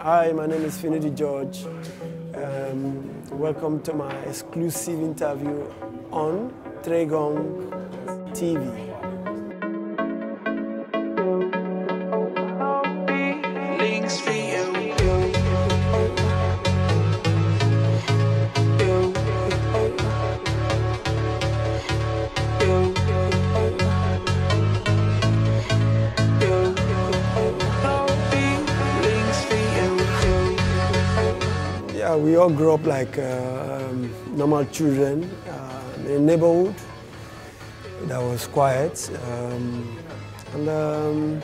Hi, my name is Finidi George. Um, welcome to my exclusive interview on Tre Gong TV. Yeah, we all grew up like uh, um, normal children uh, in a neighborhood that was quiet. Um, and um,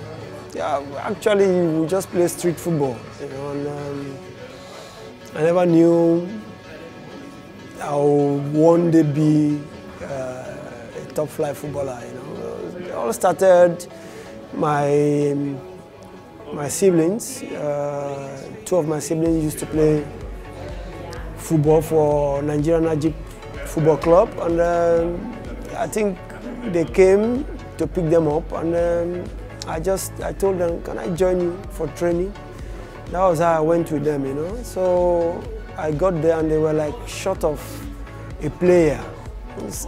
yeah, actually, we just play street football, you know. And um, I never knew I would one day be uh, a top flight footballer, you know. It all started my my siblings. Uh, two of my siblings used to play football for Nigerian Ajib Football Club, and um, I think they came to pick them up, and um, I just I told them, can I join you for training? That was how I went with them, you know. So I got there, and they were like short of a player.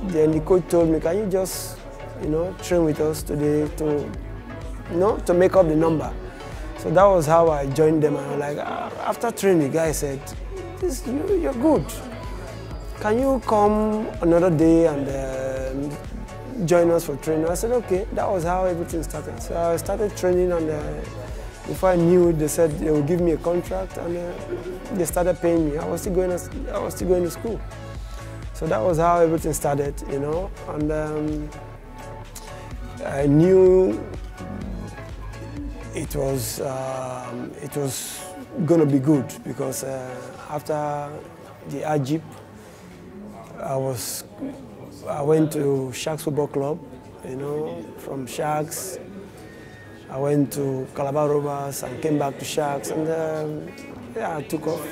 Then the coach told me, can you just, you know, train with us today to, you know, to make up the number. So that was how I joined them. And like, ah, after training, the guy said, this, you, you're good. Can you come another day and um join us for training? I said, okay. That was how everything started. So I started training and uh, before I knew it, they said they would give me a contract and uh, they started paying me. I was still going to, I was still going to school. So that was how everything started, you know. And um, I knew it was um, it was going to be good because uh, after the Ajib, I was I went to Sharks Football Club, you know, from Sharks. I went to Calabar Rovers and came back to Sharks, and um, yeah, I took off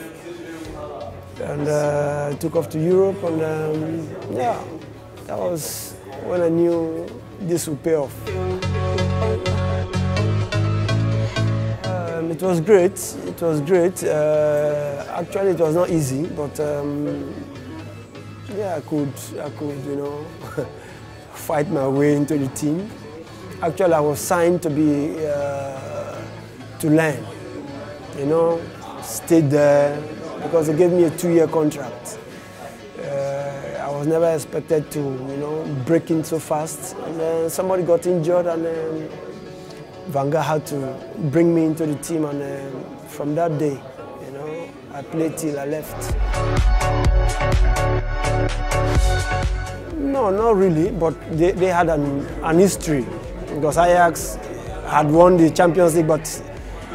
and uh, took off to Europe, and um, yeah, that was when I knew this would pay off. It was great. It was great. Uh, actually, it was not easy, but um, yeah, I could, I could, you know, fight my way into the team. Actually, I was signed to be uh, to learn. You know, stayed there because they gave me a two-year contract. Uh, I was never expected to, you know, break in so fast. And then somebody got injured, and then Van Gaal had to bring me into the team. And um, from that day, you know, I played till I left. No, not really, but they, they had an, an history because Ajax had won the Champions League, but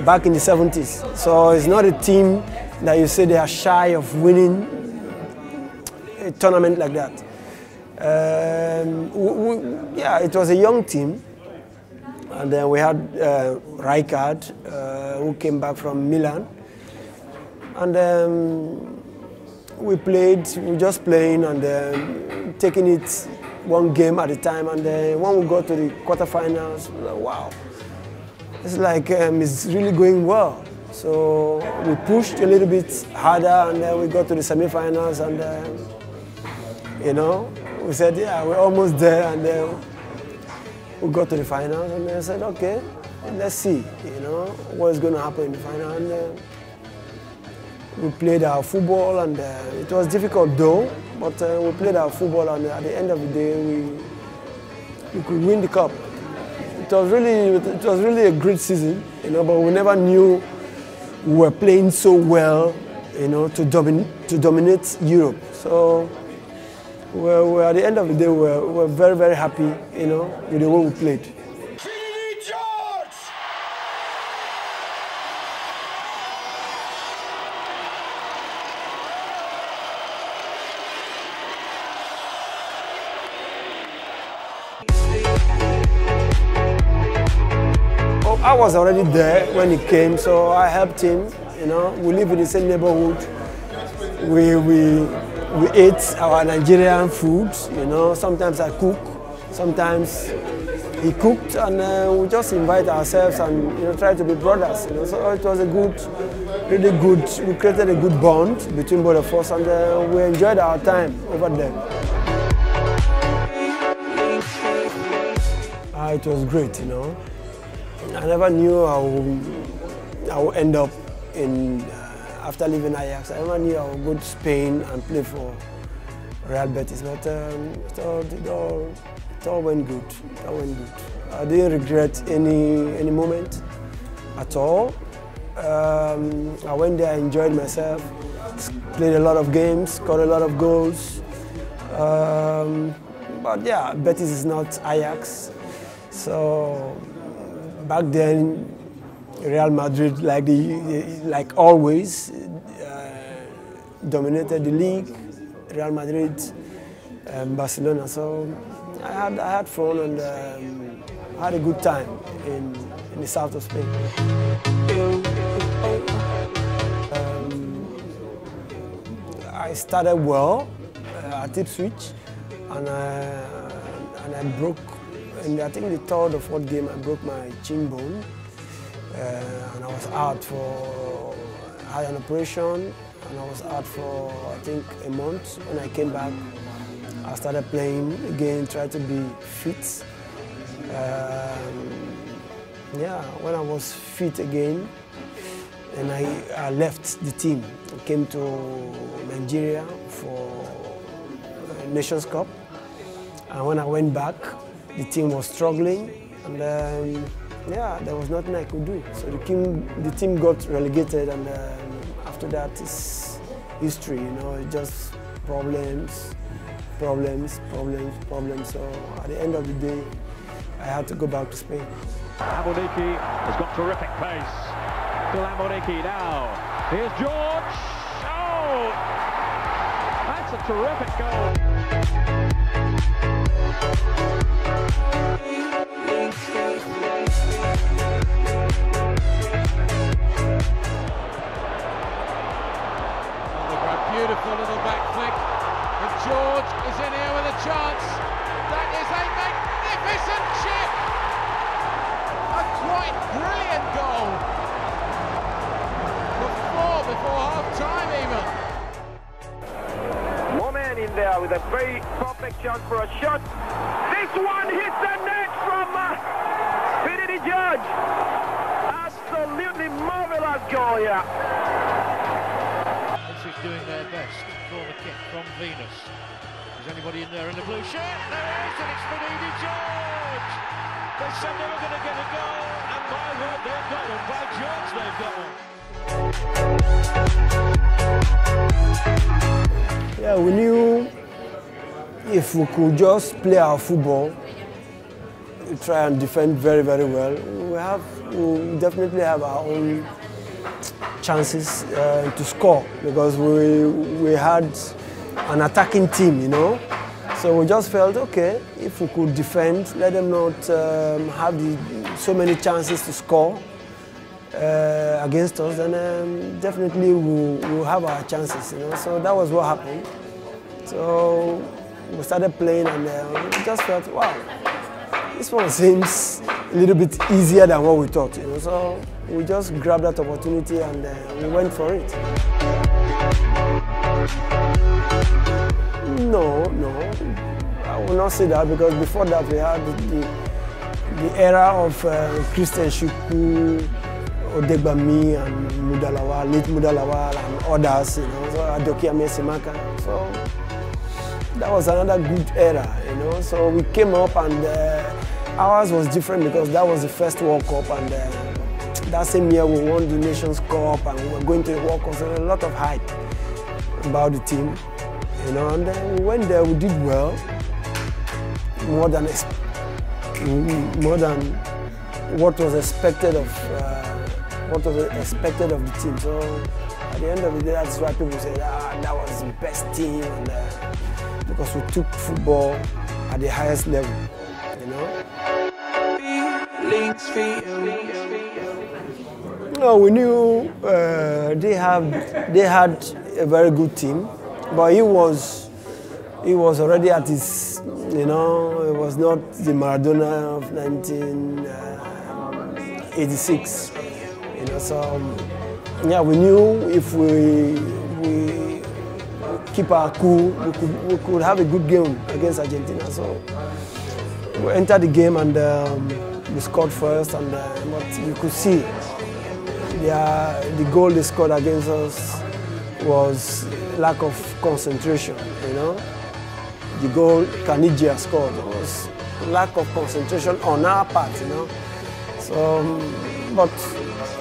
back in the 70s. So it's not a team that you say they are shy of winning a tournament like that. Um, we, we, yeah, it was a young team. And then we had uh, uh, who came back from Milan. And um, we played, we just playing and um, taking it one game at a time. And then when we got to the quarterfinals, we like, wow, it's like um, it's really going well. So we pushed a little bit harder and then we got to the semifinals and um, you know, we said, yeah, we're almost there and then we got to the finals and I said, okay, let's see, you know, what's going to happen in the final. And uh, we played our football and uh, it was difficult though, but uh, we played our football and at the end of the day we, we could win the cup. It was really, it was really a great season, you know, but we never knew we were playing so well, you know, to, domin- to dominate Europe. So we're, at the end of the day, we're, we're very, very happy, you know, with the way we played. Oh, I was already there when he came, so I helped him. You know, we live in the same neighborhood. We, we, we ate our Nigerian food. You know, sometimes I cook, sometimes he cooked, and uh, we just invite ourselves and you know try to be brothers. You know, so it was a good, really good. We created a good bond between both of us, and uh, we enjoyed our time over there. Uh, it was great, you know. I never knew I would, I would end up in after leaving Ajax. I never knew I would go to Spain and play for Real Betis, but um, it, all, it, all, it all went good. It all went good. I didn't regret any any moment at all. Um, I went there, I enjoyed myself, played a lot of games, scored a lot of goals. Um, but yeah, Betis is not Ajax. So back then, Real Madrid, like the, like always, uh, dominated the league. Real Madrid, um, Barcelona. So I had I had fun and um, I had a good time in, in the south of Spain. Um, I started well uh, at Ipswich, and I, and I broke. In I think the third or fourth game, I broke my chin bone, uh, and I was out for. I had an operation, and I was out for I think a month. When I came back, I started playing again, tried to be fit. Um, yeah, when I was fit again, and I, I left the team, I came to Nigeria for Nations Cup. And when I went back, the team was struggling, and um, yeah, there was nothing I could do. So the team, the team got relegated, and um, after that, it's history. You know, just problems, problems, problems, problems. So at the end of the day, I had to go back to Spain. Amunike has got terrific pace. Still Amunike now. Here's George. Oh! That's a terrific goal. Beautiful little back flick. If George is in here with a chance, that is a magnificent chip. A quite brilliant goal. Before half time even. Moment in there with a very perfect chance for a shot. This one hits the net from uh, Finidi George. Absolutely marvelous goal here. Ipswich doing their best. Corner kick from Venus. Is anybody in there in the blue shirt? There is, and it's Finidi George. They said they were going to get a goal, and by word, they've got one. By George, they've got one. Yeah, we knew if we could just play our football, try and defend very, very well, we have, we definitely have our own chances uh, to score because we we had an attacking team, you know. So we just felt okay if we could defend, let them not um, have the, so many chances to score uh, against us, then um, definitely we'll, we'll have our chances, you know. So that was what happened. So we started playing and uh, we just felt, wow, this one seems a little bit easier than what we thought, you know. So we just grabbed that opportunity and uh, we went for it. No, no, I will not say that because before that we had the, the era of uh, Christian Shuku, Odegbami and Mudalawal, late Mudalawal and others, you know, so Adokia Mesimaka. So that was another good era, you know. So we came up and uh, ours was different because that was the first World Cup and uh, that same year we won the Nations Cup and we were going to the World Cup. So a lot of hype about the team, you know. And then we went there, we did well, more than more than what was expected of uh, what was expected of the team. So at the end of the day, that's why people say ah, that was the best team, and, uh, because we took football at the highest level, you know. No, we knew uh, they have they had a very good team, but he was he was already at his, you know, it was not the Maradona of 1986. You know, so um, yeah, we knew if we we keep our cool, we could we could have a good game against Argentina. So we entered the game and um, we scored first, and uh, you could see their, the goal they scored against us was lack of concentration. You know, the goal Caniggia scored was lack of concentration on our part. You know, so um, but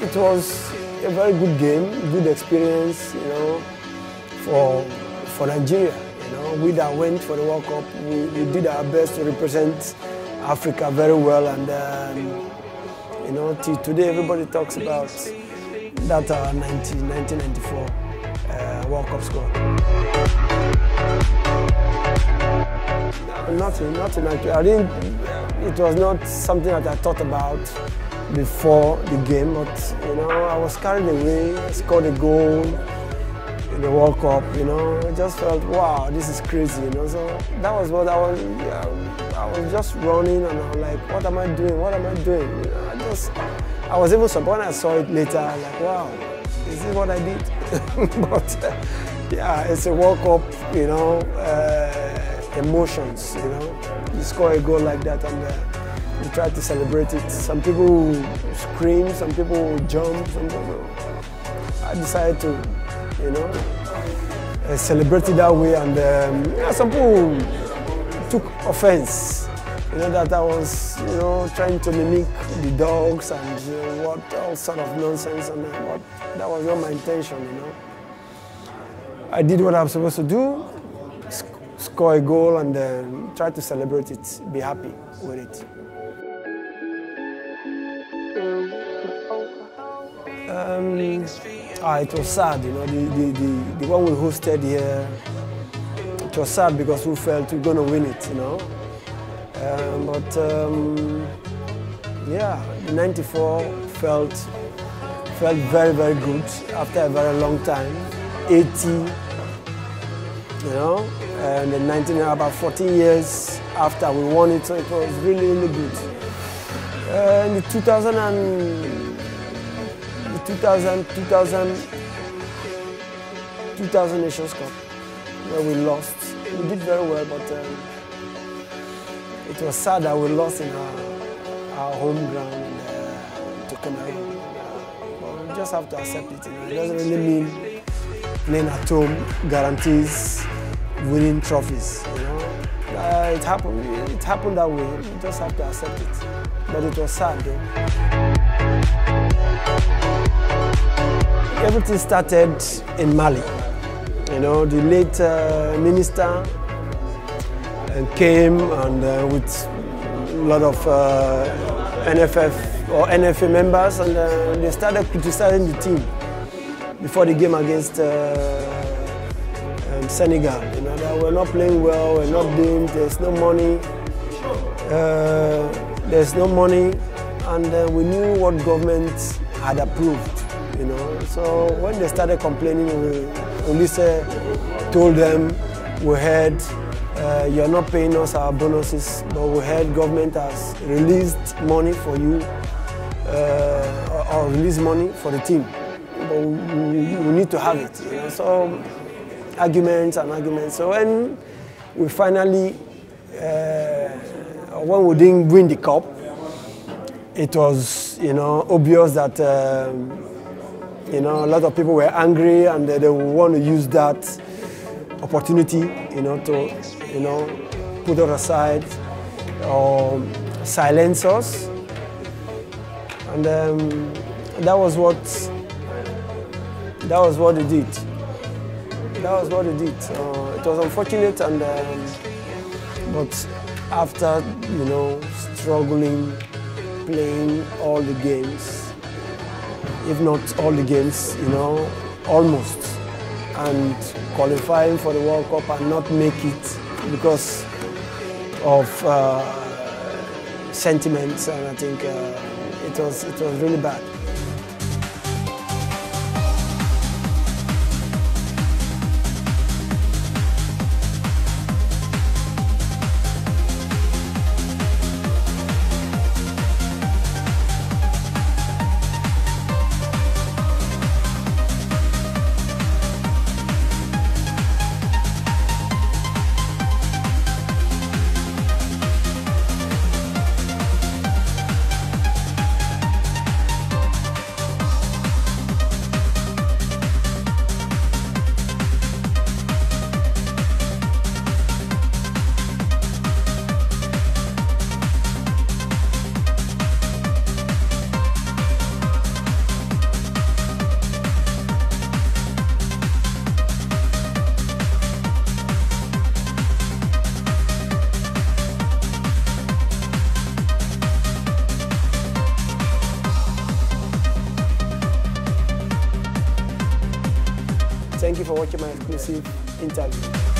it was a very good game, good experience. You know, for for Nigeria. You know, we that went for the World Cup, we, we did our best to represent Africa very well, and um, you know, today everybody talks about that uh, 19, 1994 uh, World Cup score. Nothing, nothing. I didn't. It was not something that I thought about before the game, but you know, I was carried away. I scored a goal the World Cup. You know, I just felt, wow, this is crazy. You know, so that was what I was. Yeah, I was just running, and I was like, what am I doing? What am I doing? You know, I just, I was even surprised when I saw it later. Like, wow, is this what I did? but uh, yeah, it's a World Cup. You know, uh, emotions. You know, you score a goal like that, and. Uh, you try to celebrate it. Some people scream, some people jump, some people. I decided to, you know, uh, celebrate it that way, and um, yeah, some people took offense. You know that I was, you know, trying to mimic the dogs and what all sort of nonsense, and uh, that was not my intention. You know, I did what I was supposed to do, sc- score a goal, and then try to celebrate it, be happy with it. Um, ah, it was sad, you know, the, the, the, the one we hosted here, it was sad because we felt we are going to win it, you know. Um, but um, yeah, 94 felt, felt very, very good after a very long time. 80, you know, and then 19, about 14 years after we won it, so it was really, really good. Uh, in the 2000 and the 2000, 2000, 2000 Nations Cup, where we lost. We did very well, but um, it was sad that we lost in our, our home ground uh, to Cameroon. But we just have to accept it. You know. It doesn't really mean playing at home guarantees winning trophies. You know, uh, it happened. It happened that way. We just have to accept it. But it was sad though. Everything started in Mali. You know, the late uh, minister uh, came and uh, with a lot of uh, NFF or NFA members, and uh, they started criticizing the team before the game against uh, um, Senegal. You know, that we're not playing well, we're not doing, there's no money, there's no money, and we knew what government had approved. You know, so when they started complaining, we, Ulisse told them, we heard uh, you're not paying us our bonuses, but we heard government has released money for you, uh, or, or released money for the team. But we, we need to have it. You know? So arguments and arguments. So when we finally, uh, when we didn't win the cup, it was you know obvious that um, you know a lot of people were angry and they, they want to use that opportunity you know to you know put us aside or silence us. And um, that was what that was what they did. That was what they did. Uh, it was unfortunate and um, but after you know struggling playing all the games, if not all the games, you know, almost, and qualifying for the World Cup and not make it because of uh, sentiments, and I think uh, it was it was really bad. Watching my exclusive interview.